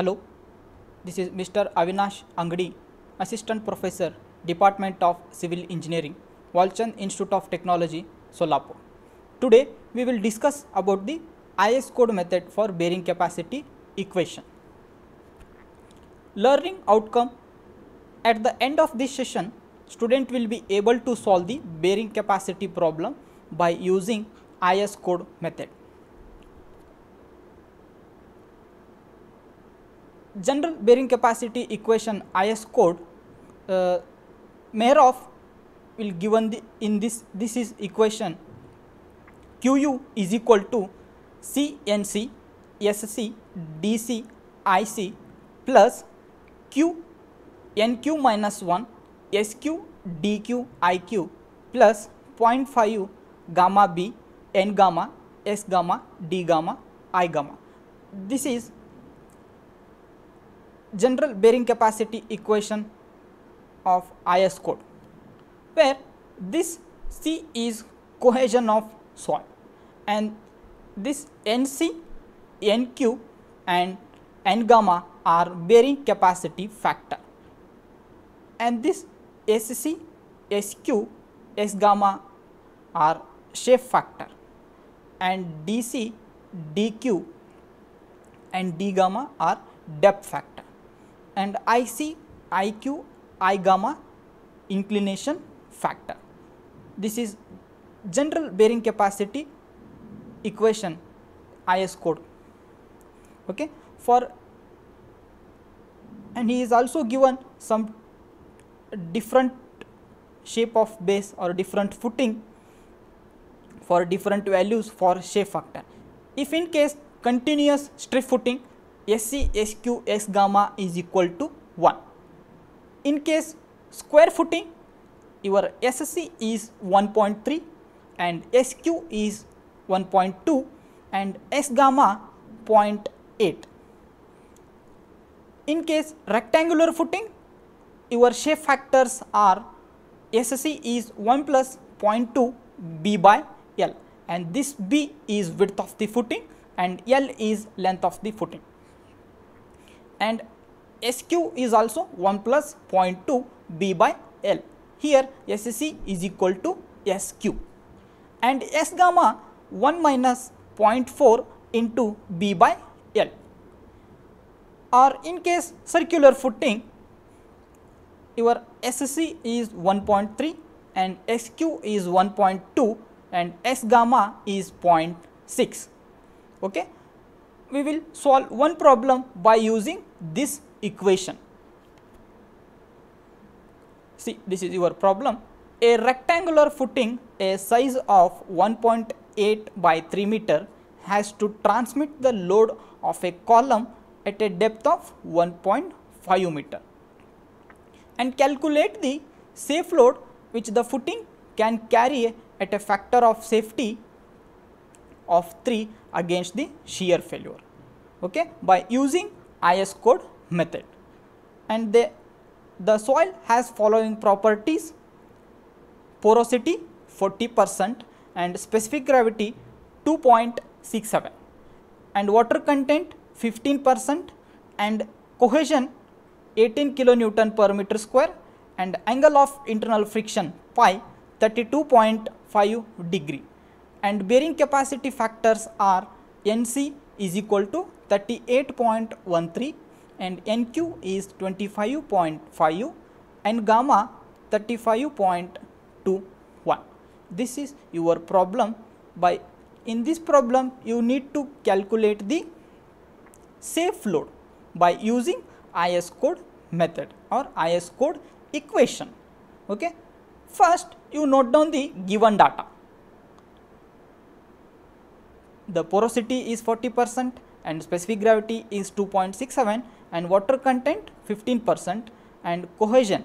Hello, this is Mr. Avinash Angadi, Assistant Professor, Department of Civil Engineering, Walchand Institute of Technology, Solapur. Today we will discuss about the IS code method for bearing capacity equation. Learning outcome at the end of this session, student will be able to solve the bearing capacity problem by using IS code method. General bearing capacity equation IS code uh, Meyerhof will given the, in this this is equation QU is equal to CNC SC DC IC plus Q NQ minus 1 SQ DQ IQ plus 0.5 gamma B N gamma S gamma D gamma I gamma. This is general bearing capacity equation of IS code where this C is cohesion of soil and this NC, NQ and N gamma are bearing capacity factor. And this SC, SQ, S gamma are shape factor and DC, DQ and D gamma are depth factor and IC, IQ, I gamma inclination factor. This is general bearing capacity equation IS code okay for and he is also given some different shape of base or different footing for different values for shape factor. If in case continuous strip footing SC, SQ, S gamma is equal to 1. In case square footing your SC is 1.3 and SQ is 1.2 and S gamma 0.8. In case rectangular footing your shape factors are SC is 1 plus 0.2 B by L and this B is width of the footing and L is length of the footing and SQ is also 1 plus 0.2 B by L. Here SC is equal to SQ and S gamma 1 minus 0.4 into B by L. Or in case circular footing your SC is 1.3 and SQ is 1.2 and S gamma is 0.6 okay we will solve one problem by using this equation. See this is your problem. A rectangular footing a size of 1.8 by 3 meter has to transmit the load of a column at a depth of 1.5 meter. And calculate the safe load which the footing can carry at a factor of safety of 3 against the shear failure okay by using IS code method. And the the soil has following properties porosity 40 percent and specific gravity 2.67 and water content 15 percent and cohesion 18 kilonewton per meter square and angle of internal friction pi 32.5 degree and bearing capacity factors are NC is equal to 38.13 and NQ is 25.5 and gamma 35.21. This is your problem by in this problem you need to calculate the safe load by using IS code method or IS code equation. Okay. First you note down the given data. The porosity is 40 percent and specific gravity is 2.67 and water content 15 percent and cohesion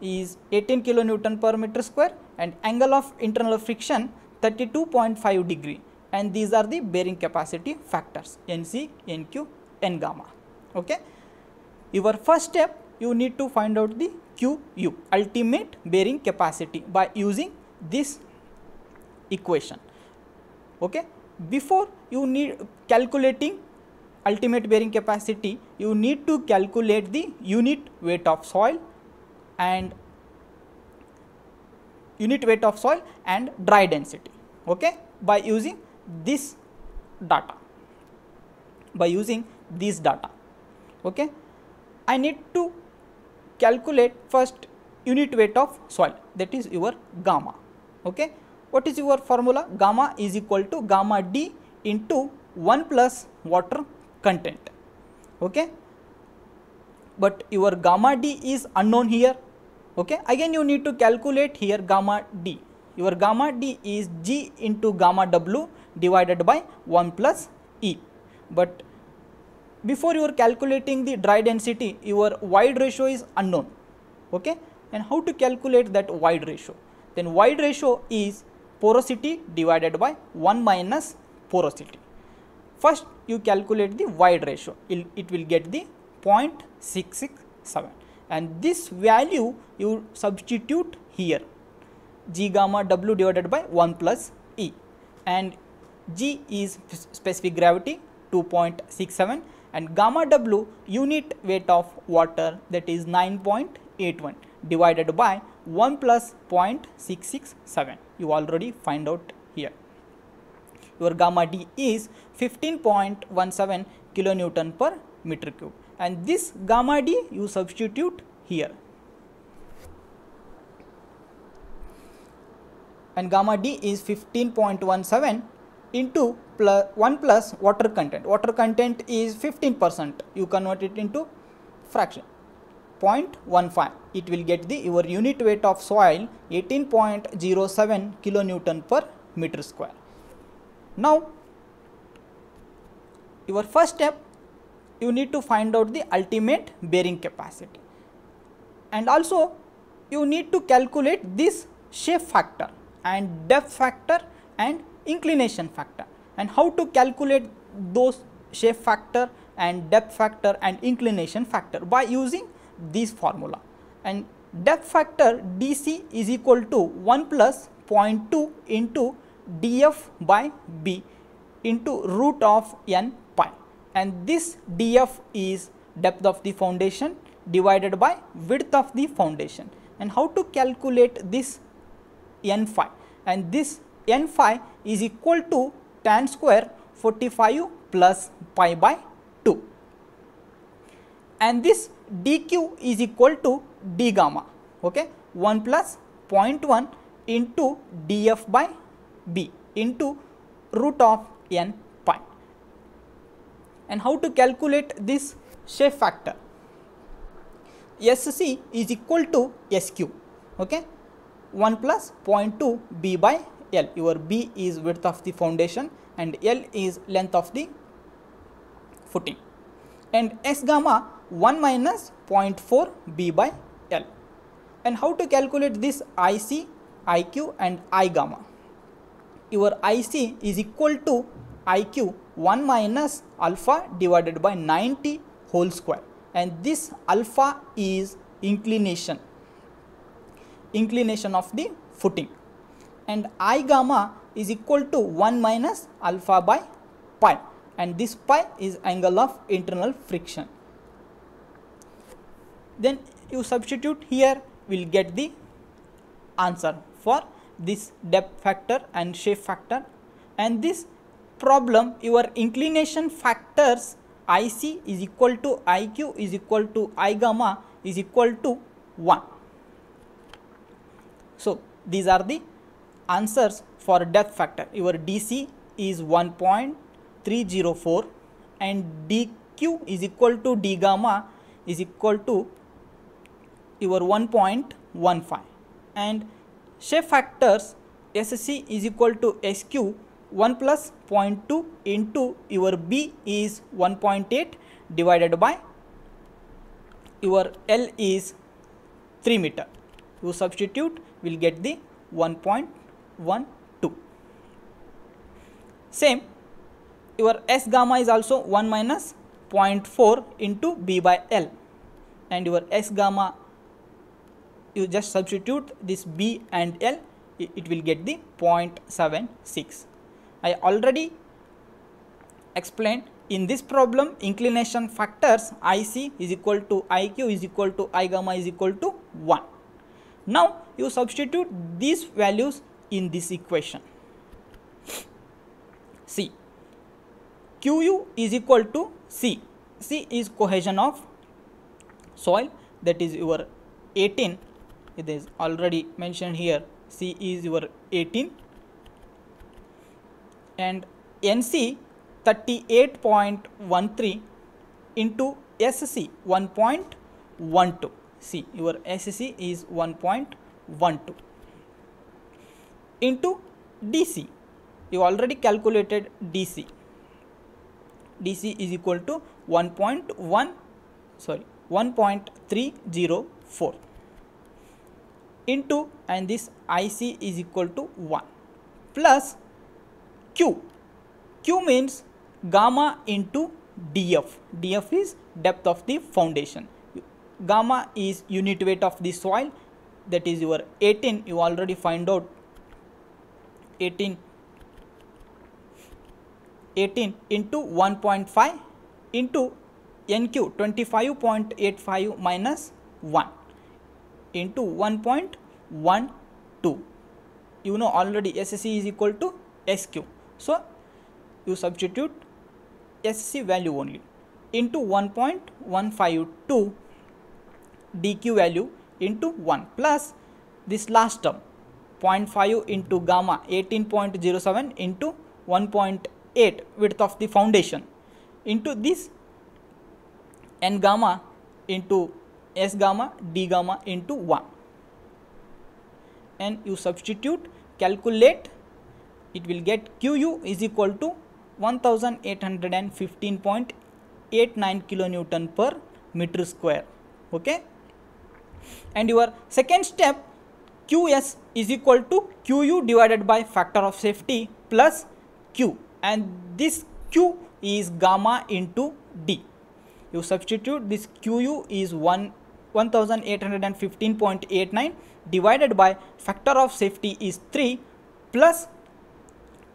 is 18 kilonewton per meter square and angle of internal friction 32.5 degree and these are the bearing capacity factors NC, NQ, N gamma. Okay. Your first step you need to find out the QU ultimate bearing capacity by using this equation. Okay. Before you need calculating ultimate bearing capacity you need to calculate the unit weight of soil and unit weight of soil and dry density okay? By using this data. By using this data okay? I need to calculate first unit weight of soil that is your gamma okay what is your formula? Gamma is equal to gamma d into 1 plus water content. Okay? But your gamma d is unknown here. Okay? Again you need to calculate here gamma d. Your gamma d is g into gamma w divided by 1 plus e. But before you are calculating the dry density your void ratio is unknown. Okay? And how to calculate that void ratio? Then void ratio is porosity divided by 1 minus porosity. First you calculate the void ratio. It, it will get the 0.667 and this value you substitute here. G gamma w divided by 1 plus e. And g is specific gravity 2.67 and gamma w unit weight of water that is 9.81 divided by 1 plus 0.667 you already find out here. Your gamma d is 15.17 kilonewton per meter cube. And this gamma d you substitute here. And gamma d is 15.17 into plus 1 plus water content. Water content is 15 percent. You convert it into fraction 0.15 it will get the your unit weight of soil 18.07 kilonewton per meter square. Now your first step you need to find out the ultimate bearing capacity. And also you need to calculate this shape factor and depth factor and inclination factor. And how to calculate those shape factor and depth factor and inclination factor? By using this formula. And depth factor dc is equal to 1 plus 0.2 into df by b into root of n pi. And this df is depth of the foundation divided by width of the foundation. And how to calculate this n phi? And this n phi is equal to tan square 45 plus pi by 2 and this dq is equal to d gamma okay? 1 plus 0.1 into df by b into root of n pi. And how to calculate this shape factor? SC is equal to SQ okay? 1 plus 0.2 B by L. Your B is width of the foundation and L is length of the footing. And S gamma 1 minus 0.4 B by L. And how to calculate this IC, IQ and I gamma? Your IC is equal to IQ 1 minus alpha divided by 90 whole square. And this alpha is inclination. Inclination of the footing. And i gamma is equal to 1 minus alpha by pi. And this pi is angle of internal friction then you substitute here will get the answer for this depth factor and shape factor and this problem your inclination factors IC is equal to IQ is equal to I gamma is equal to 1. So, these are the answers for depth factor. Your DC is 1.304 and DQ is equal to D gamma is equal to your 1.15 and shape factors SC is equal to SQ 1 plus 0.2 into your B is 1.8 divided by your L is 3 meter. You substitute will get the 1.12. Same your S gamma is also 1 minus 0.4 into B by L and your S gamma you just substitute this B and L it will get the 0.76. I already explained in this problem inclination factors IC is equal to IQ is equal to I gamma is equal to 1. Now you substitute these values in this equation. See QU is equal to C. C is cohesion of soil that is your 18 it is already mentioned here. C is your 18 and NC 38.13 into SC 1.12 see your SC is 1.12 into DC you already calculated DC DC is equal to 1.1 sorry 1.304 into and this IC is equal to 1 plus Q. Q means gamma into df df is depth of the foundation. Gamma is unit weight of the soil. That is your 18 you already find out. 18 18 into 1.5 into nq 25.85 minus 1 into 1.12 you know already SC is equal to SQ so you substitute SC value only into 1.152 dq value into 1 plus this last term 0.5 into gamma 18.07 into 1.8 width of the foundation. Into this n gamma into s gamma d gamma into 1 and you substitute calculate it will get qu is equal to 1815.89 kilonewton per meter square. Okay? And your second step qs is equal to qu divided by factor of safety plus q. And this q is gamma into d. You substitute this qu is 1 1815.89 divided by factor of safety is 3 plus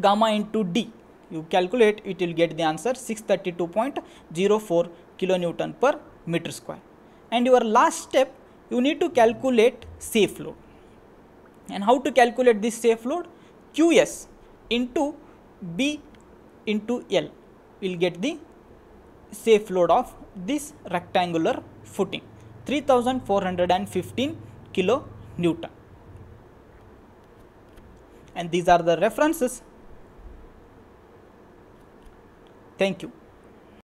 gamma into d. You calculate it will get the answer 632.04 kilonewton per meter square. And your last step you need to calculate safe load. And how to calculate this safe load? Qs into b into l will get the safe load of this rectangular footing 3415 kilo newton. And these are the references. Thank you